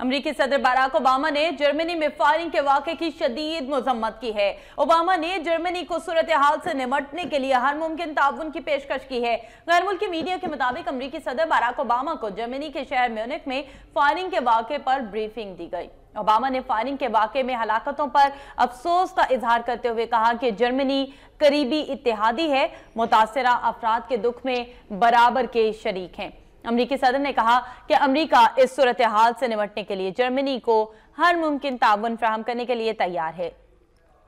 امریکی صدر Barack Obama نے جرمنی میں فائرنگ کے واقعے کی شدید مذمت کی ہے۔ اوباما نے جرمنی کو صورتحال سے نمٹنے کے لیے ہر ممکن تعاون کی پیشکش کی ہے۔ غیر ملکی میڈیا کے مطابق امریکی صدر باراک اوباما کو جرمنی کے شہر میونک میں فائرنگ کے واقعے پر بریفنگ دی گئی۔ اوباما نے فائرنگ کے واقعے میں ہلاکتوں پر افسوس کا اظہار کرتے ہوئے کہا کہ جرمنی قریبی اتحادی ہے، متاثرہ افراد کے دکھ میں برابر کے شریک ہیں۔ امریکی صدر نے کہا کہ امریکہ اس صورتحال سے نمٹنے کے لیے جرمنی کو ہر ممکن تعاون فراہم کرنے کے لیے تیار ہے۔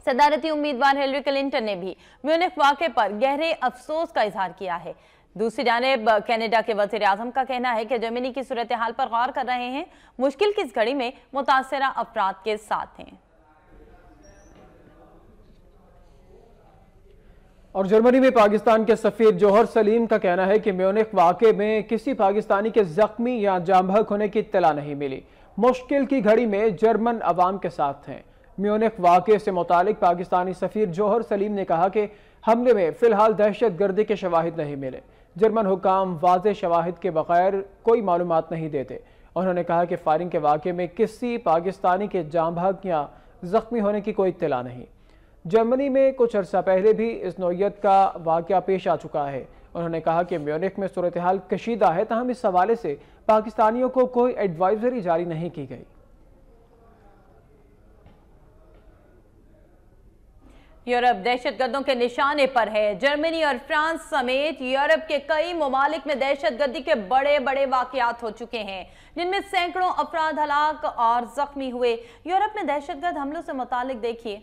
صدارتی امیدوار ہیلری کلنٹن نے بھی میونک واقعے پر گہرے افسوس کا اظہار کیا ہے۔ دوسری جانب، کینیڈا کے وزیر اعظم کا کہنا ہے کہ جرمنی کی صورتحال پر غور کر رہے ہیں، مشکل کی اس گھڑی میں متاثرہ افراد کے ساتھ ہیں۔ اور جرمنی میں پاکستان کے سفیر جوہر سلیم کا کہنا ہے کہ میونک واقعے میں کسی پاکستانی کے زخمی یا جامبھک ہونے کی اطلاع نہیں ملی۔ مشکل کی گھڑی میں جرمن عوام کے ساتھ ہیں۔ میونک واقعے سے متعلق پاکستانی سفیر جوہر سلیم نے کہا کہ حملے میں فی الحال دہشت گردی کے شواہد نہیں ملے۔ جرمن حکام واضح شواہد کے بغیر کوئی معلومات نہیں دیتے۔ انہوں نے کہا کہ فائرنگ کے واقعے میں کسی پاکستانی کے جام بھاگ یا زخمی ہونے کی کوئی اطلاع نہیں۔ جرمنی میں کچھ عرصہ پہلے بھی اس نوعیت کا واقعہ پیش آ چکا ہے۔ انہوں نے کہا کہ میونک میں صورتحال کشیدہ ہے، تاہم اس حوالے سے پاکستانیوں کو کوئی ایڈوائزری جاری نہیں کی گئی۔ یورپ دہشت گردوں کے نشانے پر ہے۔ جرمنی اور فرانس سمیت یورپ کے کئی ممالک میں دہشت گردی کے بڑے بڑے واقعات ہو چکے ہیں، جن میں سینکڑوں افراد ہلاک اور زخمی ہوئے۔ یورپ میں دہشت گرد حملوں سے متعلق دیکھیے۔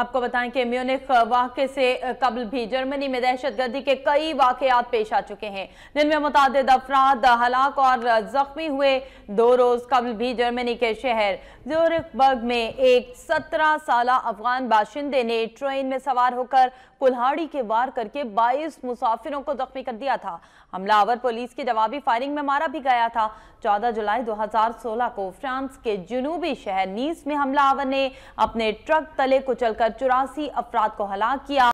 آپ کو بتائیں کہ میونک واقعے سے قبل بھی جرمنی میں دہشت گردی کے کئی واقعات پیش آ چکے ہیں۔ جن میں متعدد افراد ہلاک اور زخمی ہوئے۔ دو روز قبل بھی جرمنی کے شہر زورک برگ میں ایک سترہ سالہ افغان باشندے نے ٹرین میں سوار ہو کر کلہاڑی کے وار کر کے بائیس مسافروں کو زخمی کر دیا تھا۔ حملہ آور پولیس کی جوابی فائرنگ میں مارا بھی گیا تھا۔ چودہ جولائی دو ہزار سولہ کو فرانس کے جنوبی شہر نیس میں حملہ آور نے اپنے ٹرک تلے کچل کر کر چوراسی افراد کو ہلاک کیا۔